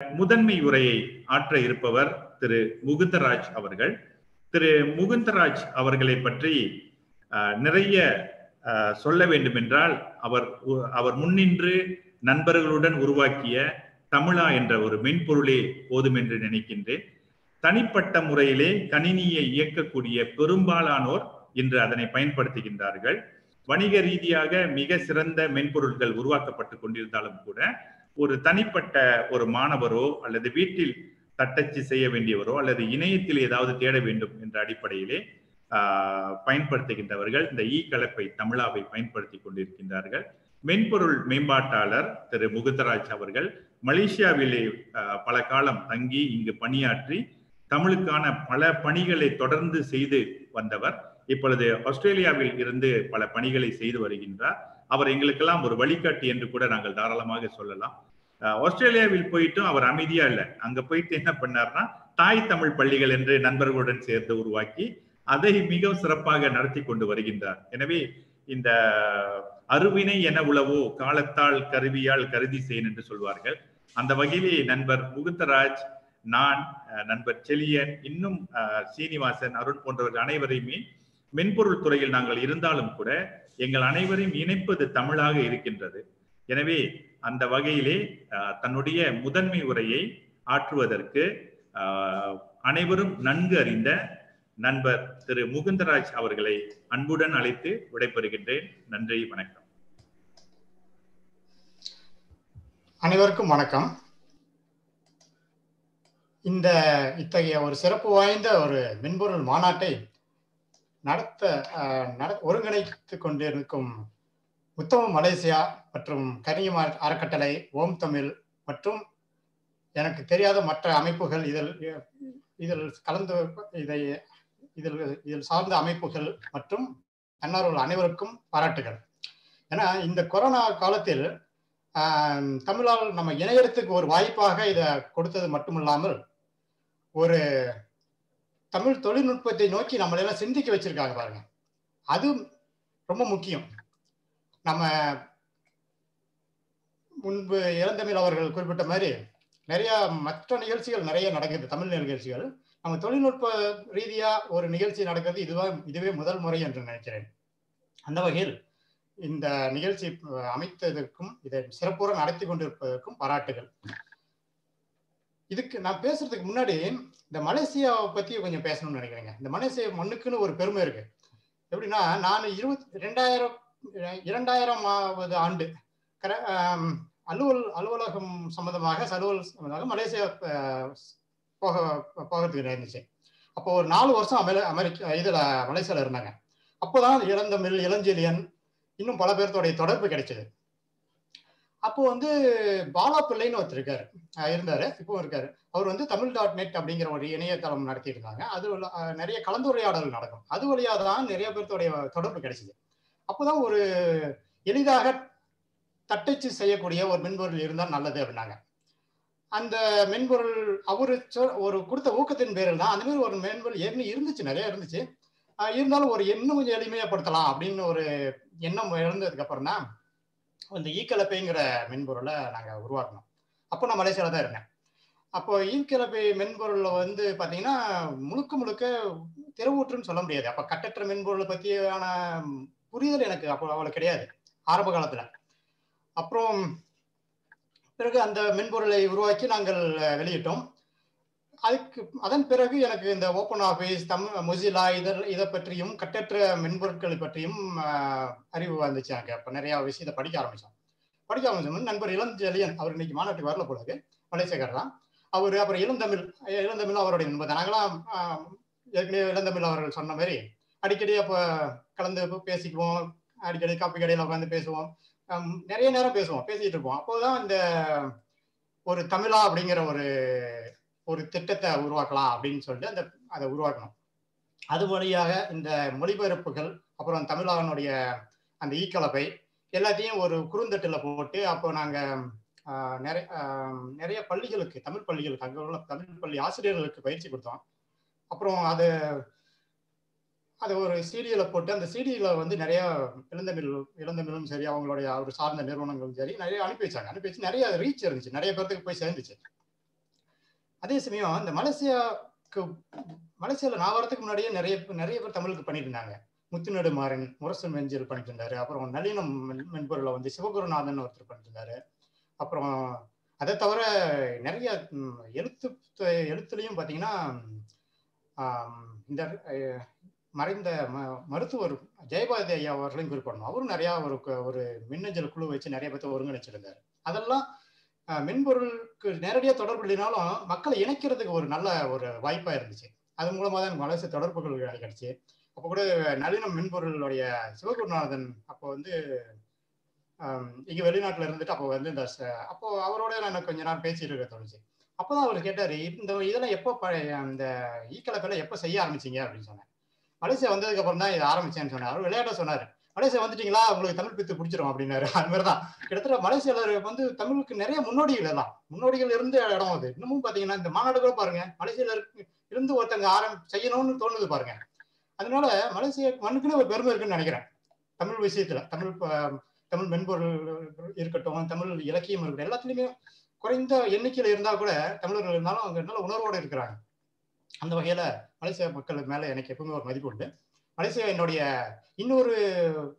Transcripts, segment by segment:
முதன்மை உரையை ஆற்ற இருப்பவர் திரு முகுந்தராஜ் அவர்கள். திரு முகுந்தராஜ் அவர்களை பற்றி நிறைய சொல்ல வேண்டும் என்றால் அவர் அவர் முன்னின்று நண்பர்களுடன் உருவாக்கிய தமிழா என்ற ஒரு மென்பொருளே போதும் என்று நினைக்கின்றேன். தனிப்பட்ட முறையிலே கணினியை இயக்கக்கூடிய பெரும்பாலானோர் இன்று அதனை பயன்படுத்துகின்றார்கள். வணிக ரீதியாக மிக சிறந்த மென்பொருள்கள் உருவாக்கப்பட்டு கொண்டிருந்தாலும் கூட ஒரு தனிப்பட்ட ஒரு மாணவரோ அல்லது வீட்டில் தட்டச்சு செய்ய வேண்டியவரோ அல்லது இணையத்தில் ஏதாவது தேட வேண்டும் என்ற அடிப்படையிலே பயன்படுத்துகின்றவர்கள் இந்த இ கலப்பை தமிழாவை பயன்படுத்தி கொண்டிருக்கின்றார்கள். மென்பொருள் மேம்பாட்டாளர் திரு முகுந்தராஜ் அவர்கள் மலேசியாவிலே பல காலம் தங்கி இங்கு பணியாற்றி தமிழுக்கான பல பணிகளை தொடர்ந்து செய்து வந்தவர். இப்பொழுது ஆஸ்திரேலியாவில் இருந்து பல பணிகளை செய்து வருகின்றார். அவர் எங்களுக்கெல்லாம் ஒரு வழிகாட்டி என்று கூட நாங்கள் தாராளமாக சொல்லலாம். ஆஸ்திரேலியாவில் போயிட்டும் அவர் அமைதியா இல்லை. அங்க போயிட்டு என்ன பண்ணார்னா தாய் தமிழ் பள்ளிகள் என்று நண்பர்களுடன் சேர்ந்து உருவாக்கி அதை மிகவும் சிறப்பாக நடத்தி கொண்டு வருகின்றார். எனவே இந்த அருவினை என உளவோ காலத்தால் கருவியால் கருதி செய்யும் என்று சொல்வார்கள். அந்த வகையிலே நண்பர் முகுந்தராஜ் நான் நண்பர் செலியன் இன்னும் சீனிவாசன் அருண் போன்றவர்கள் அனைவரையுமே மென்பொருள் துறையில் நாங்கள் இருந்தாலும் கூட எங்கள் அனைவரையும் இணைப்பது தமிழாக இருக்கின்றது. எனவே அந்த வகையிலே தன்னுடைய முதன்மை உரையை ஆற்றுவதற்கு அனைவரும் நன்கு அறிந்த நண்பர் திரு முகுந்தராஜ் அவர்களை அன்புடன் அழைத்து விடைபெறுகின்றேன். நன்றி வணக்கம். அனைவருக்கும் வணக்கம். இந்த இத்தகைய ஒரு சிறப்பு வாய்ந்த ஒரு மென்பொருள் மாநாட்டை நடத்த ஒருங்கிணைத்து கொண்டிருக்கும் உத்தம மலேசியா மற்றும் கனியம் அறக்கட்டளை ஓம் தமிழ் மற்றும் எனக்கு தெரியாத மற்ற அமைப்புகள் இதில் இதில் கலந்து இதை இதில் இதில் சார்ந்த அமைப்புகள் மற்றும் தன்னார்வல் அனைவருக்கும் பாராட்டுகள். ஏன்னா இந்த கொரோனா காலத்தில் தமிழால் நம்ம இணையத்துக்கு ஒரு வாய்ப்பாக இதை கொடுத்தது மட்டுமில்லாமல் ஒரு தமிழ் தொழில்நுட்பத்தை நோக்கி நம்மளெல்லாம் சிந்திக்க வச்சிருக்காங்க பாருங்க. அது ரொம்ப முக்கியம். நம்ம முன்பு இளந்தமிழ் அவர்கள் குறிப்பிட்ட மாதிரி நிறைய மற்ற நிகழ்ச்சிகள் நிறைய நடக்குது. தமிழ் நிகழ்ச்சிகள். நம்ம தொழில்நுட்ப ரீதியா ஒரு நிகழ்ச்சி நடக்கிறது இதுவா இதுவே முதல் முறை என்று நினைக்கிறேன். அந்த வகையில் இந்த நிகழ்ச்சி அமைத்ததற்கும் இதை சிறப்புற நடத்தி கொண்டிருப்பதற்கும் பாராட்டுகள். இதுக்கு நான் பேசுறதுக்கு முன்னாடி இந்த மலேசியாவை பத்தி கொஞ்சம் பேசணும்னு நினைக்கிறேங்க. இந்த மலேசியா மண்ணுக்குன்னு ஒரு பெருமை இருக்கு. எப்படின்னா நான் இருபத்தி ரெண்டாயிரம் இரண்டாயிரமாவது ஆண்டு கர அலுவல் அலுவலகம் சம்பந்தமாக அலுவல் சம்பந்தமாக மலேசியா போக போகிறதுக்கு இருந்துச்சு அப்போ ஒரு நாலு வருஷம் அமெரி அமெரிக்கா இதில் மலேசியாவில் இருந்தாங்க. அப்போதான் இளந்தமிழ் இளஞ்செழியன் இன்னும் பல பேர்த்தோடைய தொடர்பு கிடைச்சது. அப்போ வந்து பாலா பிள்ளைன்னு ஒருத்தர் இருக்காரு. இருந்தாரு. இப்போ இருக்காரு. அவர் வந்து தமிழ் டாட் நெட் அப்படிங்கிற ஒரு இணையதளம் நடத்தி இருந்தாங்க அது நிறைய கலந்துரையாடல் நடக்கும். அது வழியா தான் நிறைய பேர்த்தோடைய தொடர்பு கிடைச்சது. அப்போதான் ஒரு எளிதாக தட்டச்சு செய்யக்கூடிய ஒரு மென்பொருள் இருந்தால் நல்லது அப்படின்னாங்க. அந்த மென்பொருள் அவரு ஒரு கொடுத்த ஊக்கத்தின் பேரில் தான் அந்த மாதிரி ஒரு மென்பொருள் ஏற்கனவே இருந்துச்சு நிறைய இருந்துச்சு. இருந்தாலும் ஒரு இன்னும் கொஞ்சம் எளிமையப்படுத்தலாம் அப்படின்னு ஒரு எண்ணம் இருந்ததுக்கு அப்புறம் தான் இந்த ஈக்கலப்பைங்கிற மென்பொருளை நாங்கள் உருவாக்கணும். அப்போ நான் மலேசியாவில் தான் இருந்தேன். அப்போ ஈக்கலப்பை மென்பொருளில் வந்து பார்த்தீங்கன்னா முழுக்க முழுக்க திறவூற்றுன்னு சொல்ல முடியாது. அப்போ கட்டற்ற மென்பொருளை பற்றியான புரிதல் எனக்கு அப்போ அவ்வளோ கிடையாது ஆரம்ப காலத்தில். அப்புறம் பிறகு அந்த மென்பொருளை உருவாக்கி நாங்கள் வெளியிட்டோம். அதுக்கு அதன் பிறகு எனக்கு இந்த ஓப்பன் ஆஃபீஸ் தமிழ் மொசிலா இதில் இதை பற்றியும் கட்டற்ற மென்பொருட்களை பற்றியும் அறிவு வந்துச்சு எனக்கு. அப்போ நிறையா விஷயத்தை படிக்க ஆரம்பித்தோம் படிக்க ஆரம்பிச்சோம் நண்பர் இளஞ்செலியன் அவர் இன்னைக்கு மாநாட்டுக்கு வரல போலது மலேசியக்கார் தான். அவர் அப்புறம் இளந்தமிழ் இளந்தமிழ் அவருடைய நண்பர். நாங்களாம் ஏற்கனவே இளந்தமிழ் அவர்கள் சொன்ன மாதிரி அடிக்கடி அப்போ கலந்து பேசிக்குவோம். அடிக்கடி காப்பி கடையில் உட்காந்து பேசுவோம். நிறைய நேரம் பேசுவோம். பேசிட்டு இருப்போம். அப்போதான் இந்த ஒரு தமிழா அப்படிங்கிற ஒரு ஒரு திட்டத்தை உருவாக்கலாம் அப்படின்னு சொல்லிட்டு அந்த அதை உருவாக்கணும். அது வழியாக இந்த மொழிபெயர்ப்புகள் அப்புறம் தமிழகனுடைய அந்த ஈக்கலப்பை எல்லாத்தையும் ஒரு குறுந்தட்டில் போட்டு அப்போ நாங்கள் நிறைய நிறைய பள்ளிகளுக்கு தமிழ் பள்ளிகளுக்கு அங்கே உள்ள தமிழ் பள்ளி ஆசிரியர்களுக்கு பயிற்சி கொடுத்தோம். அப்புறம் அது அதை ஒரு சீடியில் போட்டு அந்த சீடியில் வந்து நிறைய இளந்தமிழ் இளந்தமிழும் சரி அவங்களுடைய அவர் சார்ந்த நிறுவனங்களும் சரி நிறைய அனுப்பி வச்சாங்க. அனுப்பி வச்சு நிறைய ரீச் இருந்துச்சு. நிறைய பேர்த்துக்கு போய் சேர்ந்துச்சு. அதே சமயம் இந்த மலேசியாவுக்கு மலேசியாவில் நான் வரதுக்கு முன்னாடியே நிறைய நிறைய பேர் தமிழுக்கு பண்ணிட்டு இருந்தாங்க முத்துநடு மாறன் முரசு மெஞ்சல் பண்ணிட்டு இருந்தாரு அப்புறம் நளினம் மென்பொருளை வந்து சிவகுருநாதன் ஒருத்தர் பண்ணிட்டு இருந்தாரு அப்புறம் அதை தவிர நிறைய எழுத்து எழுத்துலையும் பார்த்தீங்கன்னா இந்த மறைந்த ம மருத்துவர் ஜெயபாரதி ஐயா அவர்களையும் குறிப்பிடணும் அவரும் நிறையா ஒரு ஒரு மின்னஞ்சல் குழு வச்சு நிறைய பேர்த்த ஒருங்கிணைச்சிருந்தார். அதெல்லாம் மென்பொருளுக்கு நேரடியாக தொடர்பு இல்லைனாலும் மக்களை இணைக்கிறதுக்கு ஒரு நல்ல ஒரு வாய்ப்பாக இருந்துச்சு. அது மூலமாக தான் எனக்கு வளர்ச்சி தொடர்புகள் கிடைச்சி. அப்போ கூட நளினம் மென்பொருளுடைய சிவகுருநாதன் அப்போ வந்து இங்கே வெளிநாட்டில் இருந்துட்டு அப்போ வந்து இந்த அப்போ அவரோட நான் கொஞ்ச நேரம் பேசிட்டு இருக்க தோணுச்சு. அப்போதான் அவர் கேட்டார் இந்த இதெல்லாம் எப்போ அந்த ஈக்கலப்பெல்லாம் எப்போ செய்ய ஆரம்பிச்சிங்க அப்படின்னு சொன்னேன். மலேசியா வந்ததுக்கு அப்புறம் தான் இதை ஆரம்பிச்சேன்னு சொன்னார் அவர் விளையாட்ட சொன்னார். மலேசியா வந்துட்டீங்களா? உங்களுக்கு தமிழ் பித்து பிடிச்சிரும் அப்படின்னாரு. அது மாதிரி தான் கிட்டத்தட்ட மலேசியாவில் வந்து தமிழுக்கு நிறைய முன்னோடிகள் எல்லாம். முன்னோடிகள் இருந்த இடம் அது. இன்னமும் பார்த்தீங்கன்னா இந்த மாநாடு கூட பாருங்க. மலேசியால இருந்து ஒருத்தங்க ஆரம் செய்யணும்னு தோணுது பாருங்க. அதனால மலேசியா மண்ணுக்குன்னு ஒரு பெருமை இருக்குன்னு நினைக்கிறேன். தமிழ் விஷயத்துல தமிழ் தமிழ் மென்பொருள் இருக்கட்டும் தமிழ் இலக்கியம் இருக்கட்டும் எல்லாத்துலயுமே குறைந்த எண்ணிக்கையில இருந்தா கூட தமிழர்கள் இருந்தாலும் அவங்க நல்ல உணர்வோடு இருக்கிறாங்க. அந்த வகையில மலேசிய மக்கள் மேல எனக்கு எப்பவுமே ஒரு மதிப்பு உண்டு. மலேசியா என்னுடைய இன்னொரு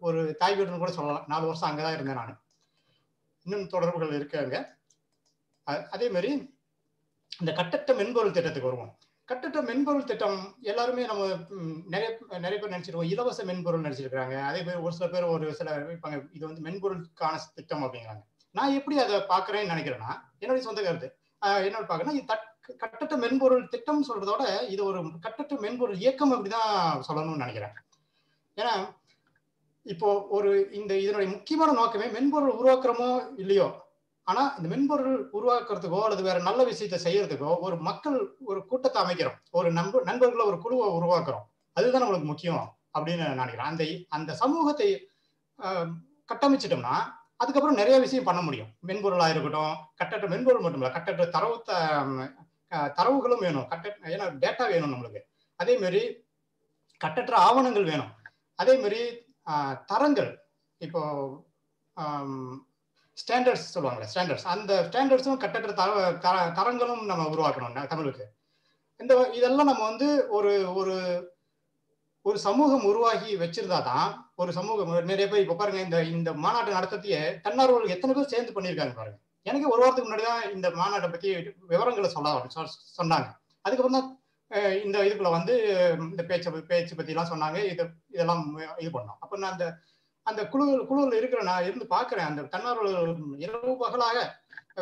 ஒரு தாய் வீடுன்னு கூட சொல்லலாம். நாலு வருஷம் அங்கே தான் இருந்தேன் நான். இன்னும் தொடர்புகள் இருக்கு அங்க. அதே மாதிரி இந்த கட்டற்ற மென்பொருள் திட்டத்துக்கு வருவோம். கட்டற்ற மென்பொருள் திட்டம் எல்லாருமே நம்ம நிறைய நிறைய பேர் நினச்சிருக்கோம் இலவச மென்பொருள் நினச்சிருக்கிறாங்க. அதே பேர் ஒரு சில பேர் ஒரு சில வைப்பாங்க இது வந்து மென்பொருளுக்கான திட்டம் அப்படிங்கிறாங்க. நான் எப்படி அதை பார்க்குறேன்னு நினைக்கிறேன்னா என்னுடைய சொந்த கருத்து. என்னோட பாக்குறேன்னா இது கட்டற்ற மென்பொருள் திட்டம் சொல்றதோட இது ஒரு கட்டற்ற மென்பொருள் இயக்கம் அப்படிதான் சொல்லணும்னு நினைக்கிறேன். ஏன்னா இப்போ ஒரு இந்த இதனுடைய முக்கியமான நோக்கமே மென்பொருள் உருவாக்குறோமோ இல்லையோ ஆனா இந்த மென்பொருள் உருவாக்குறதுக்கோ அல்லது வேற நல்ல விஷயத்த செய்யறதுக்கோ ஒரு மக்கள் ஒரு கூட்டத்தை அமைக்கிறோம். ஒரு நண்ப நண்பர்களை ஒரு குழுவை உருவாக்குறோம். அதுதான் நம்மளுக்கு முக்கியம் அப்படின்னு நினைக்கிறேன். அந்த அந்த சமூகத்தை கட்டமைச்சிட்டோம்னா அதுக்கப்புறம் நிறைய விஷயம் பண்ண முடியும். மென்பொருளாக இருக்கட்டும் கட்டற்ற மென்பொருள் மட்டும் இல்லை கட்டற்ற தரவு தரவுகளும் வேணும். கட்ட ஏன்னா டேட்டா வேணும் நம்மளுக்கு. அதே மாதிரி கட்டற்ற ஆவணங்கள் வேணும். அதே மாதிரி தரங்கள். இப்போ ஸ்டாண்டர்ட்ஸ் சொல்லுவாங்களே ஸ்டாண்டர்ட்ஸ் அந்த ஸ்டாண்டர்ட்ஸும் கட்டற்ற தர தரங்களும் நம்ம உருவாக்கணும் தமிழுக்கு. இந்த இதெல்லாம் நம்ம வந்து ஒரு ஒரு ஒரு சமூகம் உருவாகி வச்சிருந்தா தான் ஒரு சமூகம் நிறைய பேர் இப்போ பாருங்க இந்த இந்த மாநாட்டை நடத்தத்தையே தன்னார்வலர்கள் எத்தனை பேர் சேர்ந்து பண்ணியிருக்காங்க பாருங்க. எனக்கு ஒரு வாரத்துக்கு முன்னாடி தான் இந்த மாநாட்டை பற்றி விவரங்களை சொல்ல சொன்னாங்க. அதுக்கப்புறம் தான் இந்த இதுக்குள்ள வந்து இந்த பேச்சை பேச்சு பற்றிலாம் சொன்னாங்க. இது இதெல்லாம் இது பண்ணோம். அப்போ நான் அந்த அந்த குழு குழுவில் இருக்கிற நான் இருந்து பார்க்குறேன் அந்த தன்னார்வலர்கள் இரவு பகலாக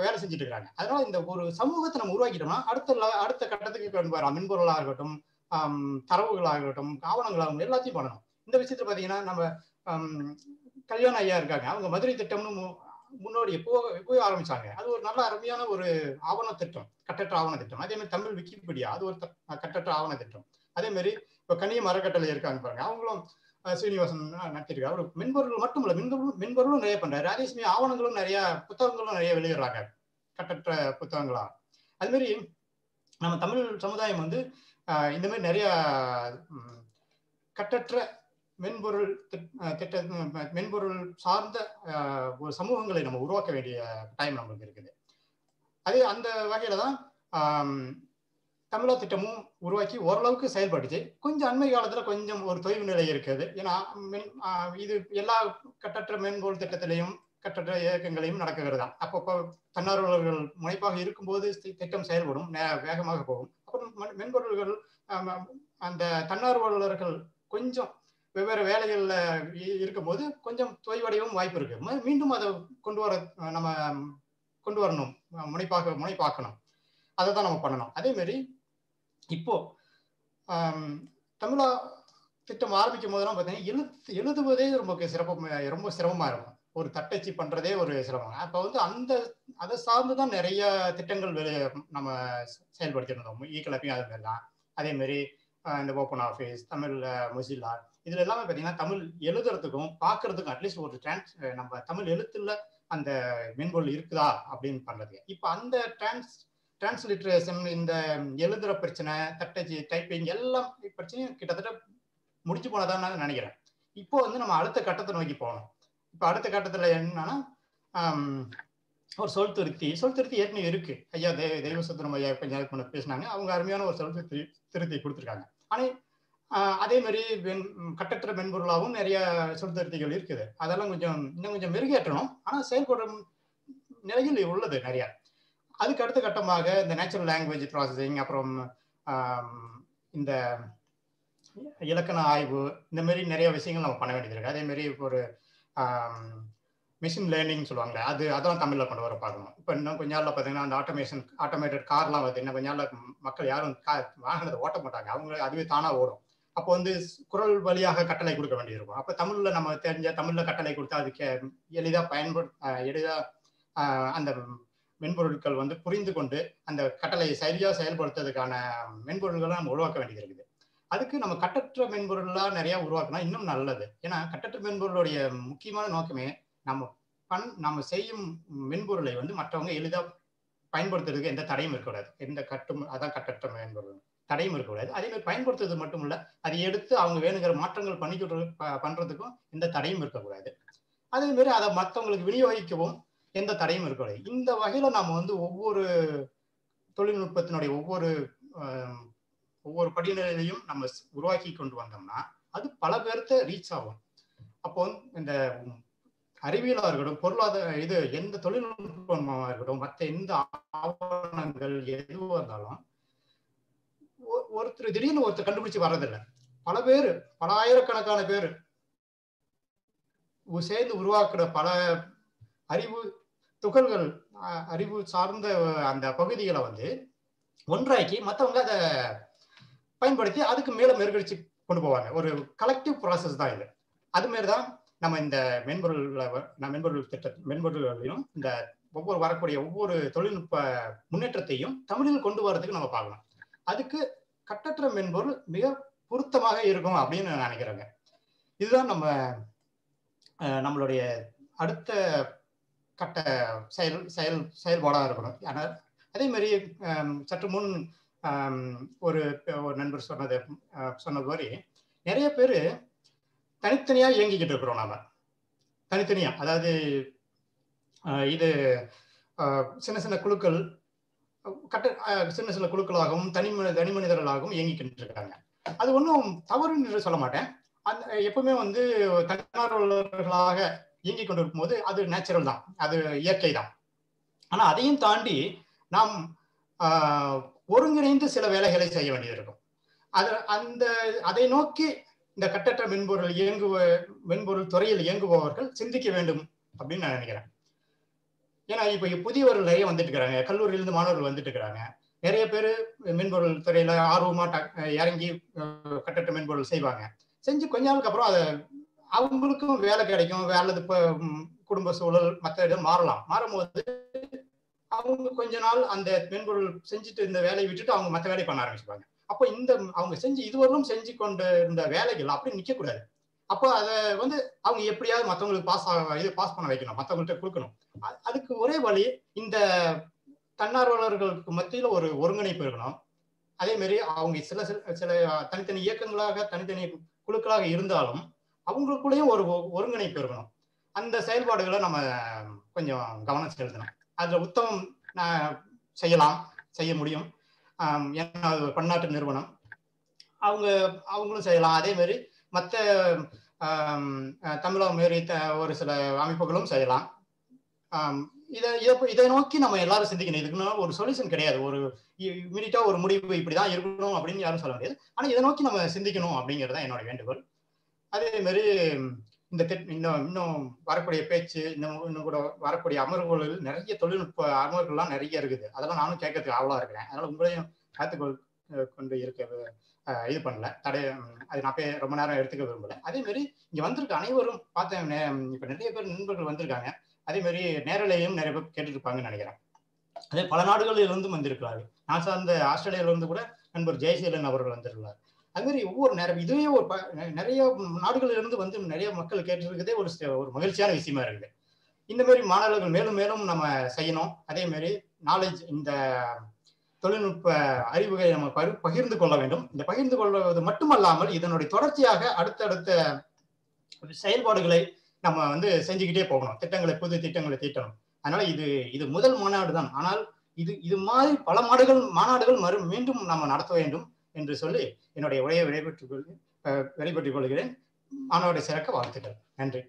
வேலை செஞ்சுட்டு இருக்காங்க அதனால இந்த ஒரு சமூகத்தை நம்ம உருவாக்கிட்டோம்னா அடுத்த அடுத்த கட்டத்துக்கு கொண்டு வரலாம். மென்பொருளாக இருக்கட்டும் தரவுகளாக இருக்கட்டும் ஆவணங்களாகட்டும் எல்லாத்தையும் பண்ணணும். இந்த விஷயத்துல பார்த்தீங்கன்னா நம்ம கல்யாண ஐயா இருக்காங்க. அவங்க மதுரை திட்டம்னு முன்னோடி எப்போ எப்போ ஆரம்பிச்சாங்க? அது ஒரு நல்ல அருமையான ஒரு ஆவண திட்டம் கட்டற்ற ஆவண திட்டம். அதே மாதிரி தமிழ் விக்கிபீடியா அது ஒரு கட்டற்ற ஆவண திட்டம். அதே மாதிரி இப்போ கனிய மரக்கட்டளை இருக்காங்க பாருங்க. அவங்களும் சீனிவாசன் நடத்திருக்காரு. அவர் மென்பொருள் மட்டும் இல்லை மென்பொருள் மென்பொருளும் நிறைய பண்றாரு. அதே சமயம் ஆவணங்களும் நிறைய புத்தகங்களும் நிறைய வெளியிடுறாங்க. கட்டற்ற புத்தகங்களா. அது மாதிரி நம்ம தமிழ் சமுதாயம் வந்து இந்த மாதிரி நிறைய கட்டற்ற மென்பொருள் திட்ட மென்பொருள் சார்ந்த ஒரு சமூகங்களை நம்ம உருவாக்க வேண்டிய டைம் நம்மளுக்கு இருக்குது. அது அந்த வகையில தான் தமிழா திட்டமும் உருவாக்கி ஓரளவுக்கு செயல்பட்டுச்சு கொஞ்சம் அண்மை காலத்துல கொஞ்சம் ஒரு தொய்வு நிலை இருக்குது. ஏன்னா மென் இது எல்லா கட்டற்ற மென்பொருள் திட்டத்திலையும் கட்டற்ற இயக்கங்களையும் நடக்குகிறது தான். அப்பப்போ தன்னார்வலர்கள் முனைப்பாக இருக்கும்போது திட்டம் செயல்படும் வேகமாக போகும். அப்புறம் மென்பொருள்கள் அந்த தன்னார்வலர்கள் கொஞ்சம் வெவ்வேறு வேலைகள்ல இருக்கும்போது கொஞ்சம் தொய்வடையவும் வாய்ப்பு இருக்கு. மீண்டும் அதை கொண்டு வர நம்ம கொண்டு வரணும். முனைப்பாக முனைப்பாக்கணும். அதை தான் நம்ம பண்ணணும். அதே மாதிரி இப்போ தமிழா திட்டம் ஆரம்பிக்கும் போதெல்லாம் பார்த்தீங்கன்னா எழுத்து எழுதுவதே ரொம்ப சிறப்பு ரொம்ப சிரமமா இருக்கும். ஒரு தட்டச்சு பண்றதே ஒரு சிரமம். அப்போ வந்து அந்த அதை சார்ந்துதான் நிறைய திட்டங்கள் நம்ம செயல்படுத்திட்டு இருந்தோம். இ கிளப்பியும் அது மாதிரி தான் அதே மாதிரி இந்த ஓப்பன் ஆஃபீஸ் தமிழ் முசிலா இதுல எல்லாமே பார்த்தீங்கன்னா தமிழ் எழுதுறதுக்கும் பாக்குறதுக்கும் அட்லீஸ்ட் ஒரு டிரான்ஸ் நம்ம தமிழ் எழுத்துல அந்த மென்பொருள் இருக்குதா அப்படின்னு பண்றது. இப்போ அந்த டிரான்ஸ் டிரான்ஸ்லிட்ரேஷன் இந்த எழுதுற பிரச்சனை தட்டச்சு டைப்பிங் எல்லாம் பிரச்சனையும் கிட்டத்தட்ட முடிச்சு போனதான் நான் நினைக்கிறேன். இப்போ வந்து நம்ம அடுத்த கட்டத்தை நோக்கி போகணும். இப்போ அடுத்த கட்டத்தில் என்னன்னா ஒரு சொல் திருத்தி சொல் திருத்தி ஏற்கனவே இருக்கு. ஐயா தெய்வ தெய்வ ஐயா கொஞ்ச பேசினாங்க. அவங்க அருமையான ஒரு சொல் திருத்தி திருத்தி கொடுத்துருக்காங்க. ஆனால் அதே மாதிரி வெண் கட்டற்ற மென்பொருளாகவும் நிறைய சொல் இருக்குது. அதெல்லாம் கொஞ்சம் இன்னும் கொஞ்சம் மெருகேற்றணும். ஆனால் செயல்படும் நிலையில் உள்ளது நிறையா. அதுக்கு அடுத்த கட்டமாக இந்த நேச்சுரல் லாங்குவேஜ் ப்ராசஸிங் அப்புறம் இந்த இலக்கண ஆய்வு இந்த மாதிரி நிறைய விஷயங்கள் நம்ம பண்ண வேண்டியது இருக்கு. அதே மாதிரி ஒரு மிஷின் லேர்னிங் சொல்லுவாங்களே அது அதெல்லாம் தமிழில் கொண்டு வர பார்க்கணும். இப்போ இன்னும் கொஞ்ச நாளில் பார்த்தீங்கன்னா அந்த ஆட்டோமேஷன் ஆட்டோமேட்டட் கார்லாம் வருது இன்னும் கொஞ்ச நாளில் மக்கள் யாரும் கா வாகனத்தை ஓட்ட மாட்டாங்க. அவங்க அதுவே தானாக ஓடும். அப்போ வந்து குரல் வழியாக கட்டளை கொடுக்க வேண்டியது இருக்கும் அப்போ தமிழில் நம்ம தெரிஞ்ச தமிழில் கட்டளை கொடுத்தா அதுக்கு எளிதாக பயன்படு எளிதாக அந்த மென்பொருட்கள் வந்து புரிந்து கொண்டு அந்த கட்டளையை சரியாக செயல்படுத்துறதுக்கான மென்பொருள்களை நம்ம உருவாக்க வேண்டியது இருக்குது. அதுக்கு நம்ம கட்டற்ற மென்பொருளாக நிறையா உருவாக்கினா இன்னும் நல்லது. ஏன்னா கட்டற்ற மென்பொருளுடைய முக்கியமான நோக்கமே நம்ம பண் நம்ம செய்யும் மென்பொருளை வந்து மற்றவங்க எளிதாக பயன்படுத்துறதுக்கு எந்த தடையும் இருக்கக்கூடாது. எந்த கட்டும் அதான் கட்டற்ற மென்பொருள். தடையும் இருக்கக்கூடாது அதே மாதிரி பயன்படுத்துறது மட்டும் இல்ல அதை எடுத்து அவங்க வேணுங்கிற மாற்றங்கள் பண்ணிக்கிட்டு பண்றதுக்கும் எந்த தடையும் இருக்கக்கூடாது அதே மாதிரி அதை மற்றவங்களுக்கு விநியோகிக்கவும் எந்த தடையும் இருக்கக்கூடாது இந்த வகையில நம்ம வந்து ஒவ்வொரு தொழில்நுட்பத்தினுடைய ஒவ்வொரு ஒவ்வொரு படிநிலையிலையும் நம்ம உருவாக்கி கொண்டு வந்தோம்னா அது பல பேர்த்த ரீச் ஆகும். அப்போ இந்த அறிவியலாக இருக்கட்டும் பொருளாதார இது எந்த தொழில்நுட்பமாக இருக்கட்டும் மற்ற எந்த ஆவணங்கள் எதுவாக இருந்தாலும் ஒருத்தர் திடீர்னு ஒருத்தர் கண்டுபிடிச்சு வர்றதில்லை. பல பேர் பல ஆயிரக்கணக்கான பேர் சேர்ந்து உருவாக்குற பல அறிவு துகள்கள் அறிவு சார்ந்த அந்த பகுதிகளை வந்து ஒன்றாக்கி மற்றவங்க அதை பயன்படுத்தி அதுக்கு மேல மெருகடிச்சு கொண்டு போவாங்க. ஒரு கலெக்டிவ் ப்ராசஸ் தான் இது. அது மாரி தான் நம்ம இந்த மென்பொருள் மென்பொருள் திட்ட மென்பொருள்களையும் இந்த ஒவ்வொரு வரக்கூடிய ஒவ்வொரு தொழில்நுட்ப முன்னேற்றத்தையும் தமிழில் கொண்டு வரதுக்கு நம்ம பார்க்கலாம் அதுக்கு கட்டற்ற மென்பொருள் மிக பொருத்தமாக இருக்கும் அப்படின்னு நான் நினைக்கிறேங்க. இதுதான் நம்ம நம்மளுடைய அடுத்த கட்ட செயல் செயல் செயல்பாடாக இருக்கணும். ஆனால் அதே மாதிரி சற்று முன் ஒரு ஒரு நண்பர் சொன்னது சொன்னது மாதிரி நிறைய பேர் தனித்தனியாக இயங்கிக்கிட்டு இருக்கிறோம் நாம. தனித்தனியாக அதாவது இது சின்ன சின்ன குழுக்கள் கட்ட சின்ன சின்ன குழுக்களாகவும் தனி தனி மனிதர்களாகவும் இயங்கிக்கிட்டு இருக்காங்க அது ஒன்றும் தவறு என்று சொல்ல மாட்டேன். அந்த எப்பவுமே வந்து தன்னார்வலர்களாக இயங்கி கொண்டிருக்கும் போது அது நேச்சுரல் தான். அது இயற்கை தான். ஆனா அதையும் தாண்டி நாம் ஒருங்கிணைந்து சில வேலைகளை செய்ய வேண்டியது இருக்கும் அது அந்த அதை நோக்கி இந்த கட்டற்ற மென்பொருள் இயங்குவ மென்பொருள் துறையில் இயங்குபவர்கள் சிந்திக்க வேண்டும் அப்படின்னு நான் நினைக்கிறேன். ஏன்னா இப்போ புதியவர்கள் நிறைய வந்துட்டு இருக்கிறாங்க. கல்லூரியிலிருந்து மாணவர்கள் வந்துட்டு இருக்கிறாங்க. நிறைய பேர் மென்பொருள் துறையில ஆர்வமா இறங்கி கட்டட்ட மென்பொருள் செய்வாங்க. செஞ்சு கொஞ்ச நாளுக்கு அப்புறம் அதை அவங்களுக்கும் வேலை கிடைக்கும். வேலை இப்போ குடும்ப சூழல் மற்ற இடம் மாறலாம். மாறும்போது அவங்க கொஞ்ச நாள் அந்த மென்பொருள் செஞ்சுட்டு இந்த வேலையை விட்டுட்டு அவங்க மற்ற வேலையை பண்ண ஆரம்பிச்சுப்பாங்க. அப்போ இந்த அவங்க செஞ்சு இதுவரையும் செஞ்சு கொண்டு இருந்த வேலைகள் அப்படி நிற்கக்கூடாது அப்போ அதை வந்து அவங்க எப்படியாவது மற்றவங்களுக்கு பாஸ் இது பாஸ் பண்ண வைக்கணும். மற்றவங்கள்ட்ட கொடுக்கணும். அதுக்கு ஒரே வழி இந்த தன்னார்வலர்களுக்கு மத்தியில் ஒரு ஒருங்கிணைப்பு இருக்கணும். அதே மாதிரி அவங்க சில சில சில தனித்தனி இயக்கங்களாக தனித்தனி குழுக்களாக இருந்தாலும் அவங்களுக்குள்ளேயும் ஒரு ஒருங்கிணைப்பு இருக்கணும். அந்த செயல்பாடுகளை நம்ம கொஞ்சம் கவனம் செலுத்தணும். அதில் உத்தமம் செய்யலாம் செய்ய முடியும். ஏன்னா அது பன்னாட்டு நிறுவனம். அவங்க அவங்களும் செய்யலாம். அதே மாதிரி மற்ற தமிழகம் மாரி ஒரு சில அமைப்புகளும் செய்யலாம். இதை இதை நோக்கி நம்ம எல்லாரும் சிந்திக்கணும். இதுக்குன்னு ஒரு சொல்யூஷன் கிடையாது. ஒரு இமீடியட்டா ஒரு முடிவு இப்படிதான் இருக்கணும் அப்படின்னு யாரும் சொல்ல முடியாது. ஆனா இதை நோக்கி நம்ம சிந்திக்கணும் அப்படிங்கிறது என்னோட வேண்டுகோள். அதே மாதிரி இந்த இன்னும் இன்னும் வரக்கூடிய பேச்சு இன்னும் இன்னும் கூட வரக்கூடிய அமர்வுகளில் நிறைய தொழில்நுட்ப அமர்வுகள்லாம் நிறைய இருக்குது. அதெல்லாம் நானும் கேட்கறதுக்கு ஆவலா இருக்கிறேன். அதனால உங்களையும் காத்துக்கொள் கொண்டு இருக்க இது பண்ணல. தடை அது நான் போய் ரொம்ப நேரம் எடுத்துக்க விரும்பல. அதே மாதிரி இங்க வந்திருக்க அனைவரும் பார்த்தேன் இப்ப நிறைய பேர் நண்பர்கள் வந்திருக்காங்க. அதே மாதிரி நேரலையும் நிறைய பேர் கேட்டுருப்பாங்கன்னு நினைக்கிறேன். அதே பல நாடுகளில் இருந்தும் வந்திருக்கிறார்கள். நான் சார்ந்த ஆஸ்திரேலியாவிலிருந்து கூட நண்பர் ஜெயசீலன் அவர்கள் வந்திருக்கிறார். அது மாதிரி ஒவ்வொரு நேரம் இதுவே ஒரு நிறைய நாடுகளில் இருந்து வந்து நிறைய மக்கள் கேட்டிருக்கிறதே ஒரு ஒரு மகிழ்ச்சியான விஷயமா இருக்குது. இந்த மாதிரி மாணவர்கள் மேலும் மேலும் நம்ம செய்யணும். அதே மாதிரி நாலேஜ் இந்த தொழில்நுட்ப அறிவுகளை நம்ம பகிர்ந்து கொள்ள வேண்டும். இந்த பகிர்ந்து கொள்வது மட்டுமல்லாமல் இதனுடைய தொடர்ச்சியாக அடுத்தடுத்த செயல்பாடுகளை நம்ம வந்து செஞ்சுக்கிட்டே போகணும். திட்டங்களை புது திட்டங்களை தீட்டணும். அதனால இது இது முதல் மாநாடு தான் ஆனால் இது இது மாதிரி பல மாடுகள் மாநாடுகள் மறு மீண்டும் நம்ம நடத்த வேண்டும் என்று சொல்லி என்னுடைய உரையை விடைபெற்றுக் கொள் விடைபெற்றுக் கொள்கிறேன். மாணவரை சிறக்க வாழ்த்துக்கள். நன்றி.